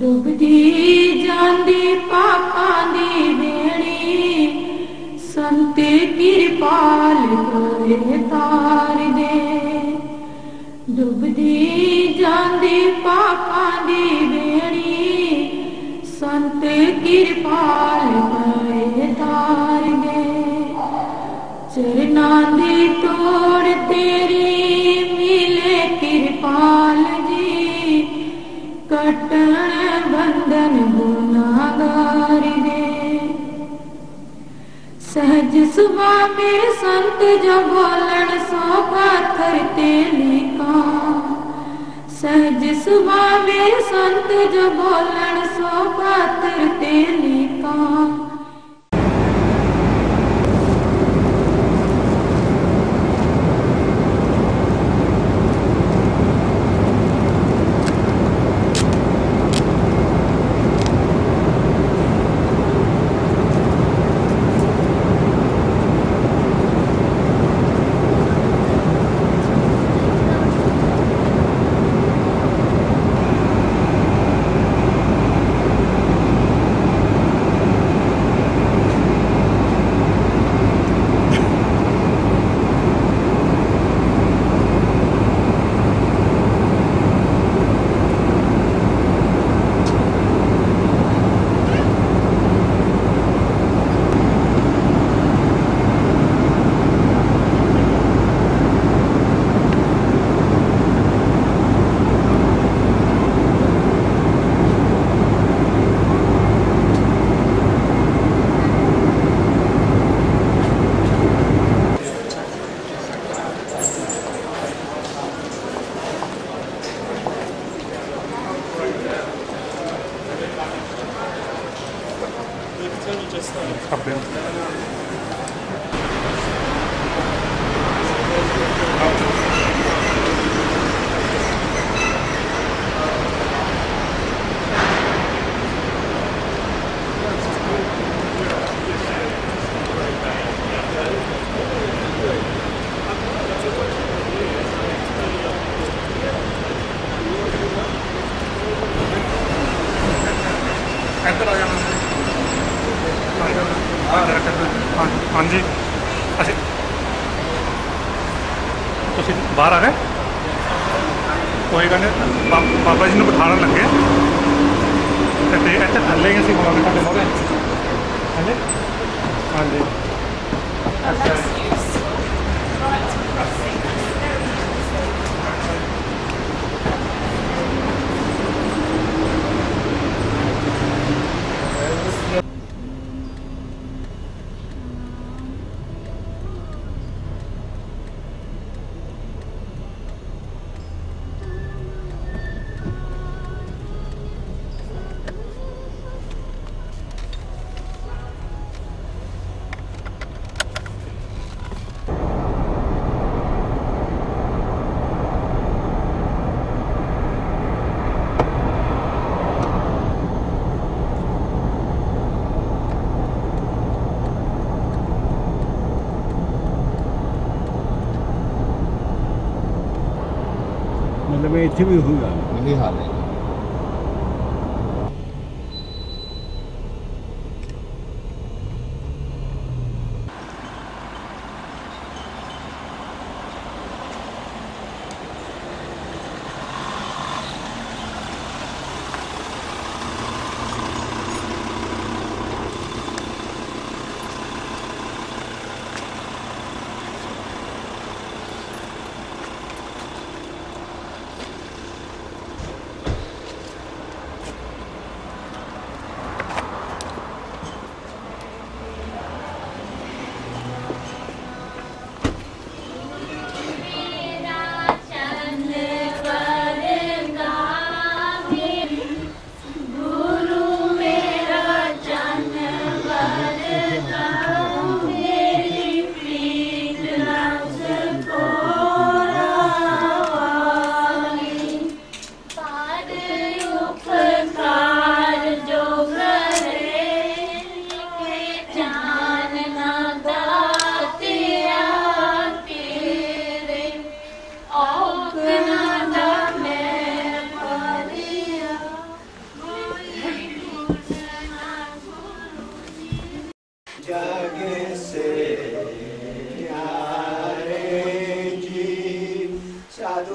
ਡੁੱਬਦੀ ਜਾਂਦੀ ਪਾਪਾਂ ਦੀ ਬੇੜੀ ਸੰਤ ਕਿਰਪਾਲ ਕਰੇ तिरपाल पर तार गए चरनांदी तोड़ तेरी जी। कटन बंधन गुनागार गए सहज सुबह में संत जो बोलन, सो पाथर तेली का ਸਹਿਜ ਸੁਭਾਵੇ ਸੰਤ ਜੋ ਬੋਲਣ ਸੋ ਪਾਤਰ ਤੇਰੀ। ਇੱਥੇ ਵੀ ਹੋਊਗਾ ਇਹੀ ਹਾਲ ਹੈ jage se aare ji sadhu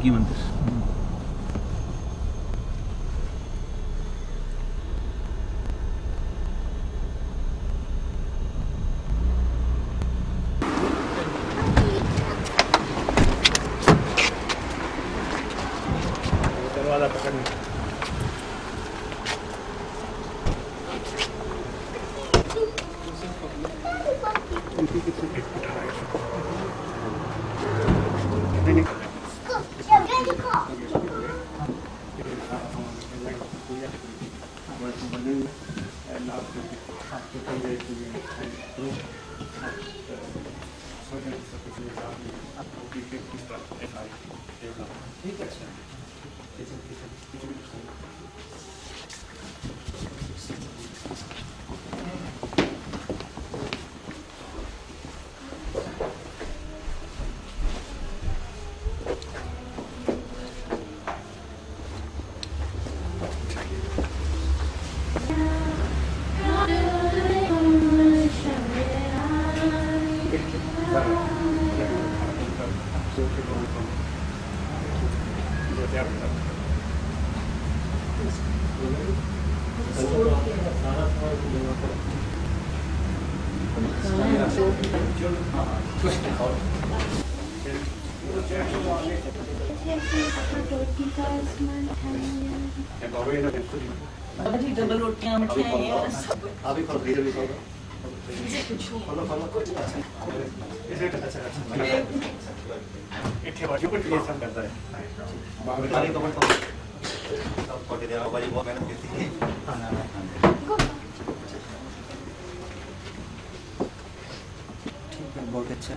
aquí antes. Double रोटियाँ अभी करता है। football che c'è.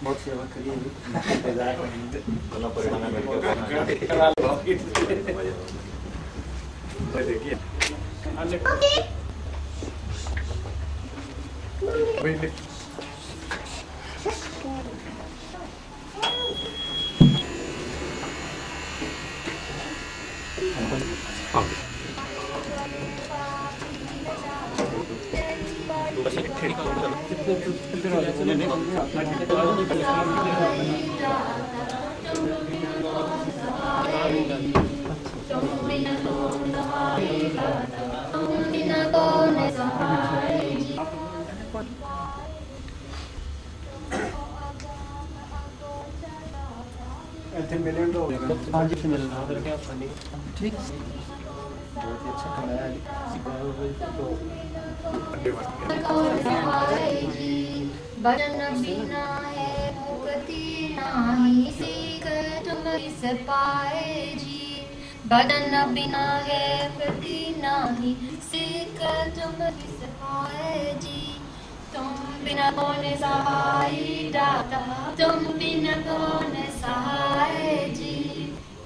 Bozzi da vacca lì. Non ho poi Ok. Gracias. ਇੱਥੇ ਮਿਲੇ ਹੋ ਹਾਂਜੀ ਇੱਥੇ बदन बिना है मुक्ति नाही सीख तुम इस जी बदन बिना है मुक्ति नाही सीख तुम इस पाए जी तुम बिना कौन सहाय दाता तुम बिना कौन सहाय जी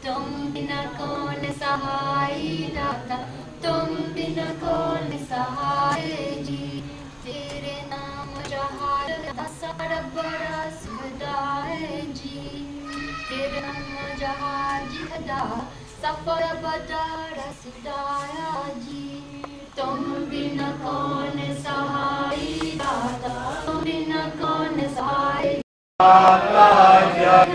तुम बिना कौन सहाय दाता तुम बिना कौन सहाय जी तेरे नाम जहार का सारा बड़ा सुदाय जी। तेरे नाम जहार जिहदा सफ़र बड़ा रसदाया जी। तुम बिना कौन सहाय दाता, तुम बिना कौन नहीं दाता जग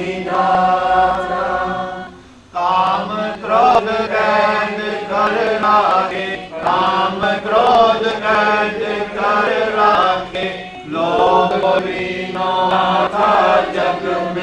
जग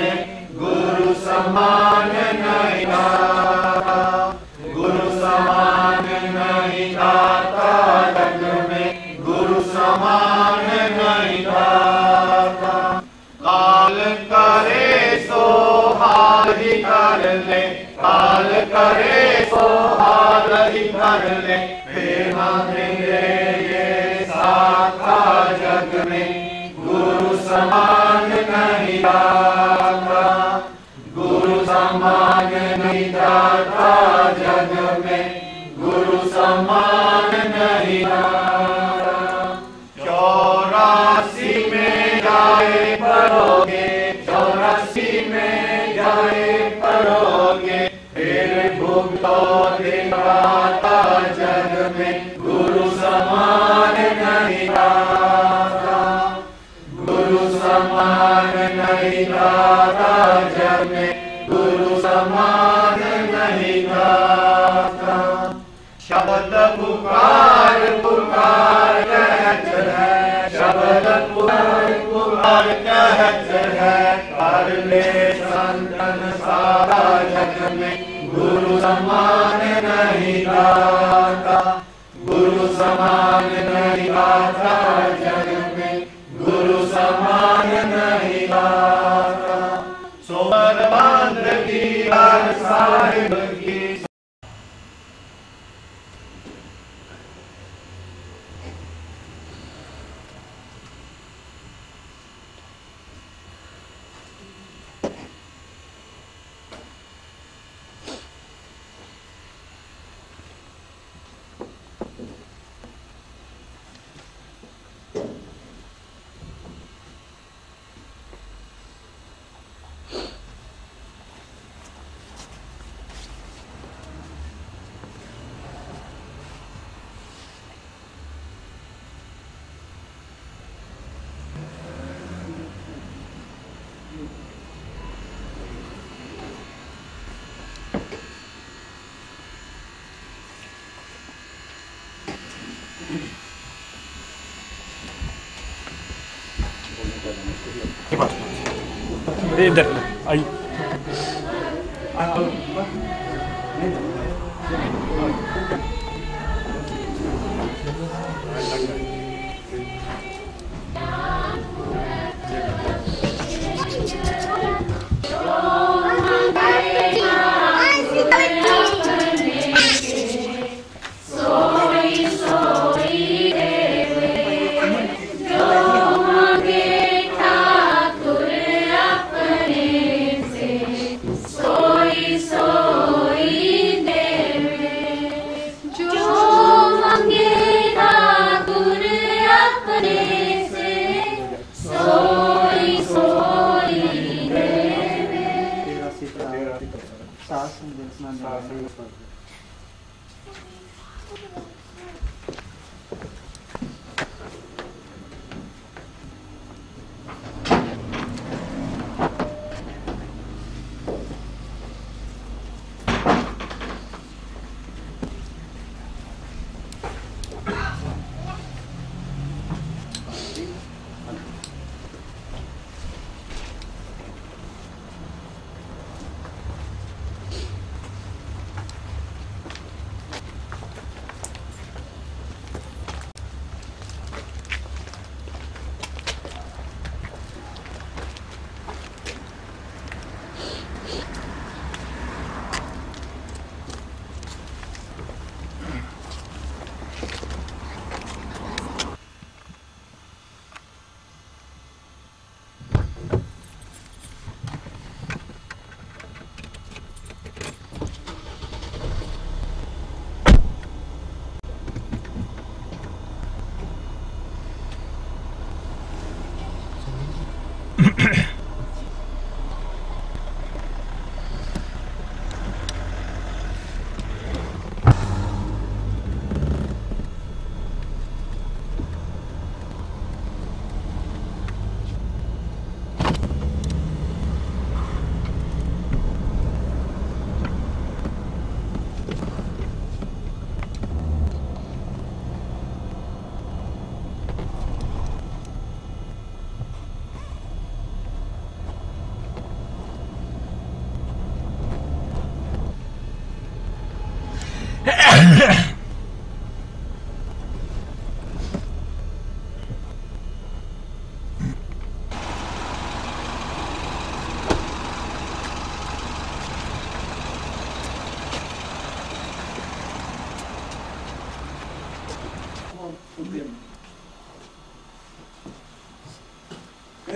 समान नहीं दाता शब्द पुकार पुकार कहत है शब्द पुकार पुकार कहत है कर संतन सारा जग में गुरु समान नहीं दाता गुरु समान नहीं दाता जग Değildir. Ay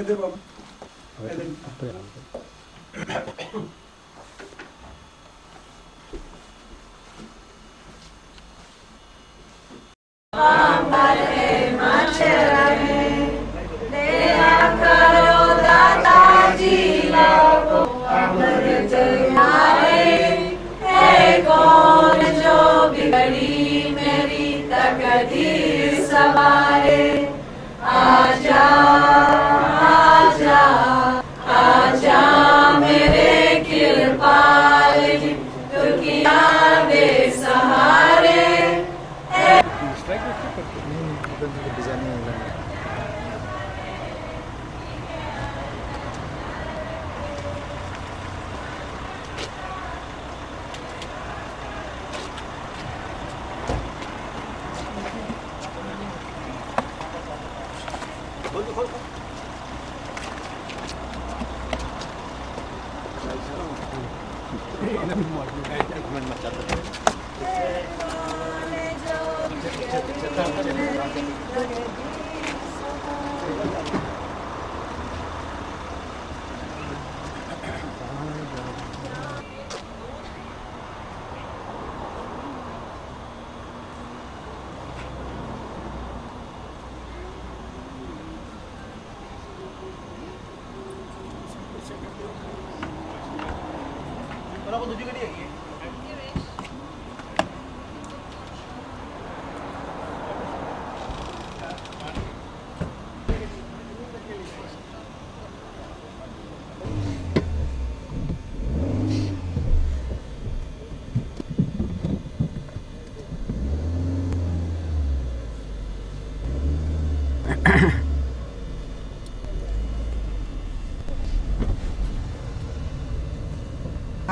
Edema. Edema.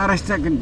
አረስተግን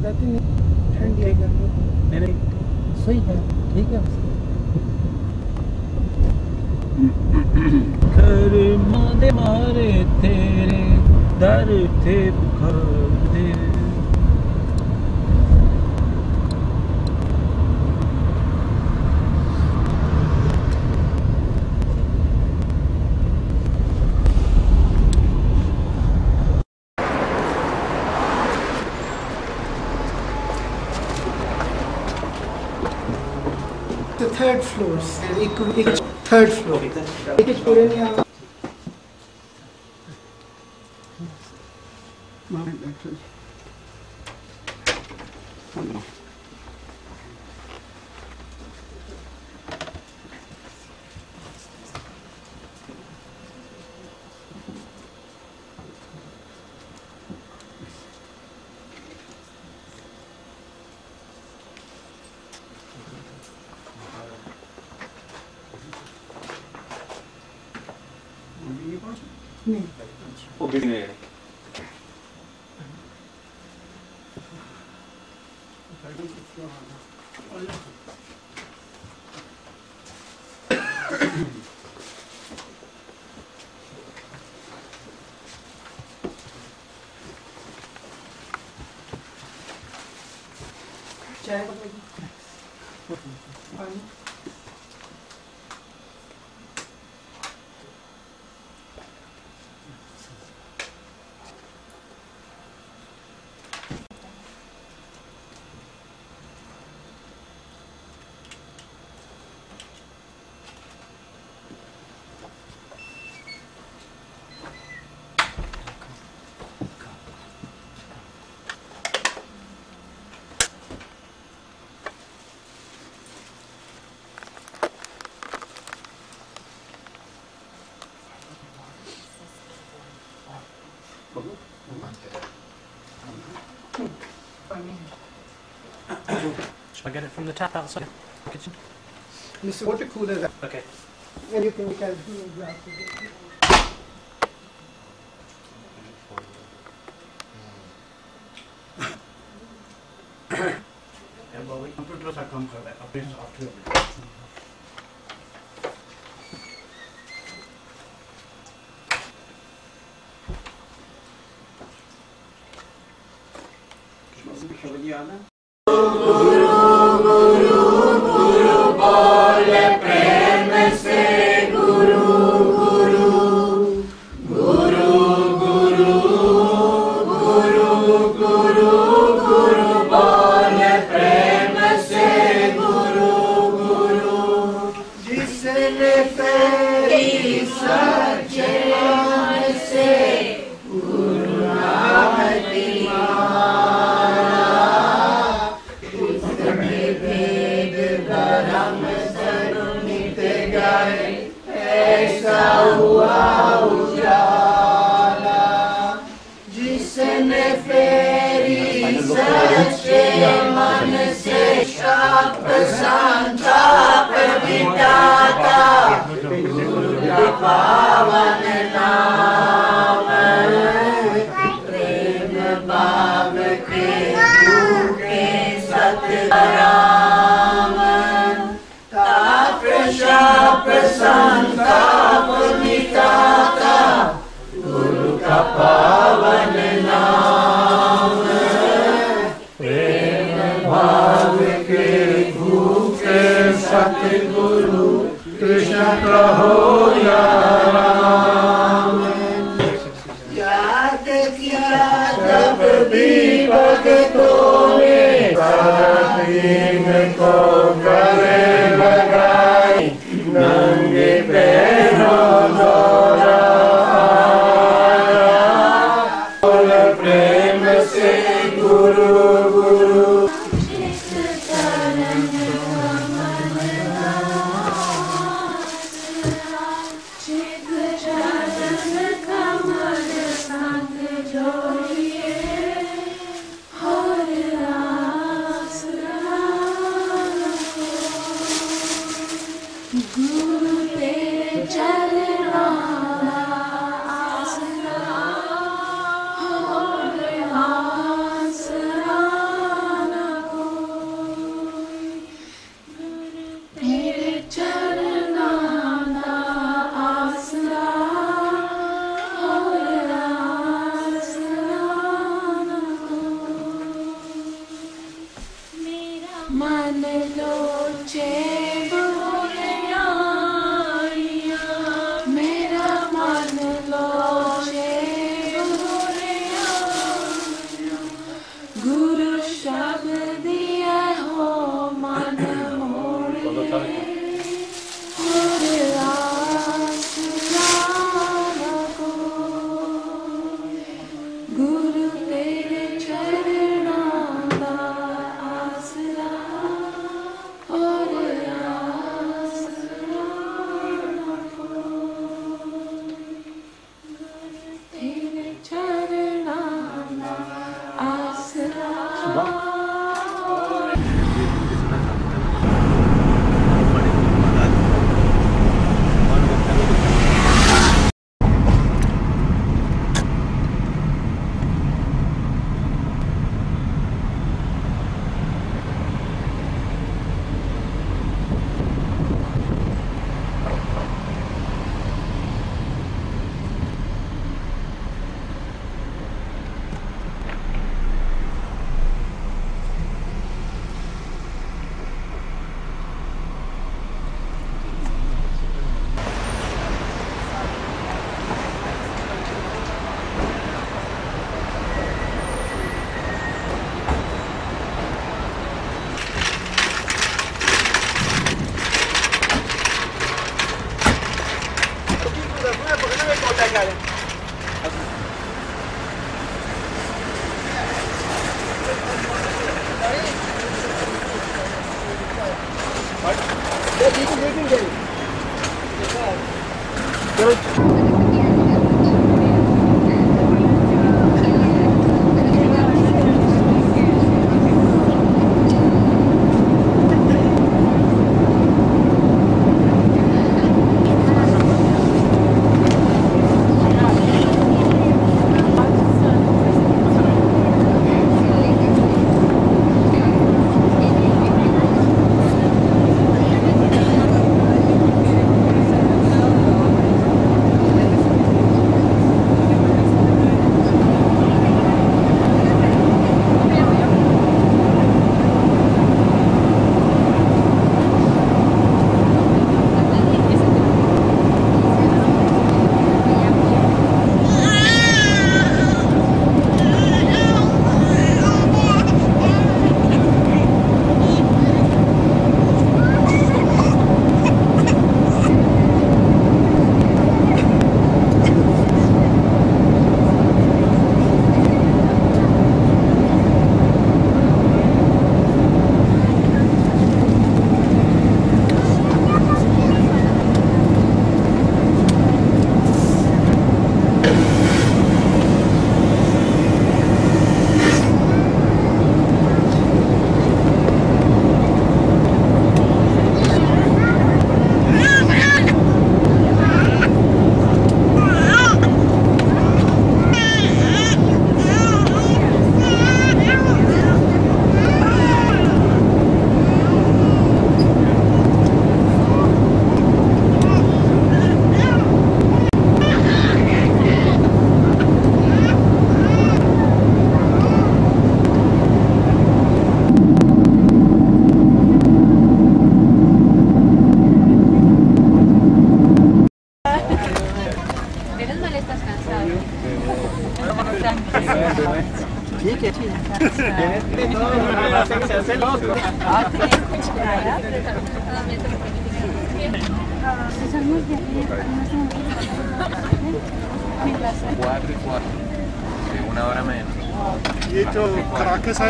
ज़्यादा तो नहीं। ठंड है। गर्मी मेरे सही है ठीक है। घर मारे तेरे दर थे थर्ड फ्लोर एक थर्ड फ्लोर एक स्टूडेंट यहाँ 빨리 Shall I get it from the tap outside the kitchen? Mr. Water cooler. That. Okay. Anything we can do in glass. Computers are come to that, updates after Şimdi şöyle yana संता प्रविदाता गुरु पावन नाम प्रेम बाब के के सतराम ताप शाप संत Guru Guru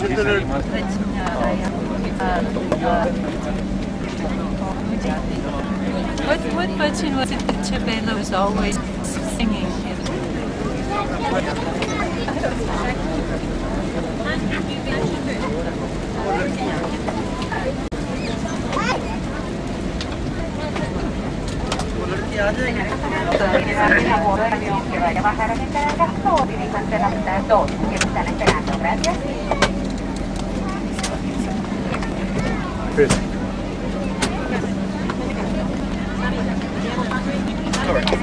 사람들을 What, what Bachin was it that Chabela was always singing? Gracias. Chris. All right.